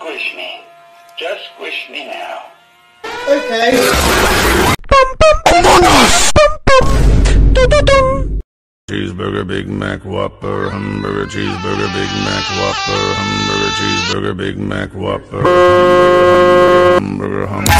squish me. Just squish me now. Okay. Cheeseburger, Big Mac, Whopper, hamburger, cheeseburger, Big Mac, Whopper, hamburger, cheeseburger, Big Mac, Whopper, hamburger, hamburger,